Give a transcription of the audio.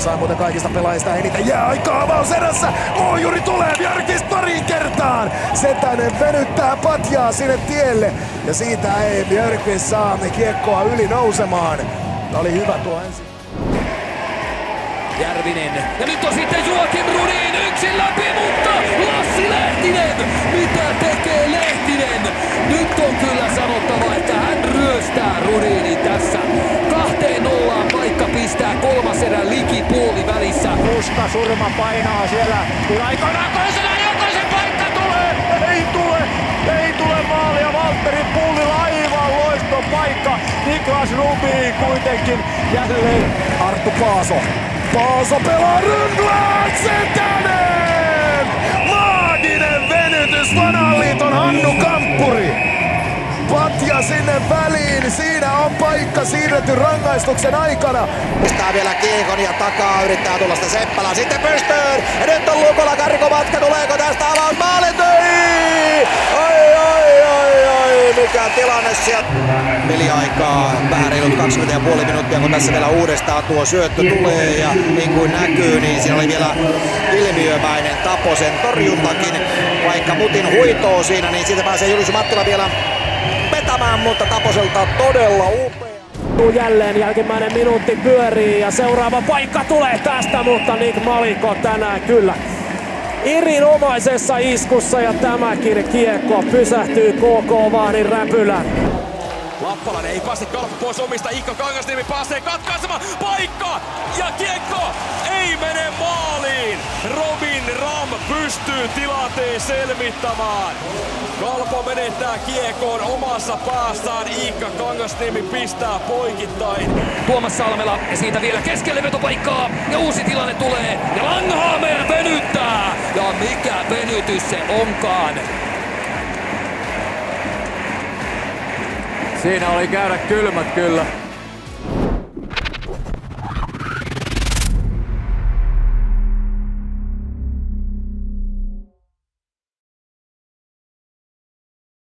Tänään saa muuten kaikista pelaajista eniten jää aikaa avauserässä. Ohjuri tulee Björkis pariin kertaan. Setänen venyttää patjaa sinne tielle. Ja siitä ei Björkis saa kiekkoa yli nousemaan. Tämä oli hyvä tuo ensin. Järvinen. Ja nyt on sitten Joakim Rudin yksin läpi, mutta Muska surma painaa siellä. Aikana toisena jokaisen paikka tulee! Ei tule! Ei tule maalia Valtteri Pullilla aivan loisto paikka. Niklas Rubin kuitenkin jälleen Arttu Paaso. Paaso pelaa Rundblad Setänen! Patja sinne väliin, siinä on paikka siirretty rangaistuksen aikana. Pistää vielä kiekon ja takaa, yrittää tulla sitä Seppälä sitten pystyyn. Ja nyt on Lukola karikomatka, tuleeko tästä avaus? Ei! Oi, oi, oi, oi, mikä tilanne sieltä. Peliaikaa vähän reilut 20,5 minuuttia, kun tässä vielä uudestaan tuo syöttö tulee. Ja niin kuin näkyy, niin siinä oli vielä ilmiömäinen Taposen torjuntakin. Vaikka Mutin huitoo siinä, niin siitä pääsee Julius Mattila vielä vetämään, mutta Taposelta todella upea. Jälleen jälkimmäinen minuutti pyörii ja seuraava paikka tulee tästä, mutta Nick Maliko tänään kyllä erinomaisessa iskussa ja tämäkin kiekko pysähtyy KK Vaanin räpylän. Lappalainen ei pääse kalpa pois omista. Ikka Kangasniemi pääsee katkaisemaan. Paikka! Ja kiekko ei mene maaliin. Robin pystyy tilanteen selvittämään. Kalpo menettää kiekkoon omassa päässään. Iikka Kangasniemi pistää poikittain. Tuomas Salmela ja siitä vielä keskelle vetopaikkaa. Ja uusi tilanne tulee. Ja Langhammer venyttää. Ja mikä venytys se onkaan. Siinä oli käydä kylmät kyllä.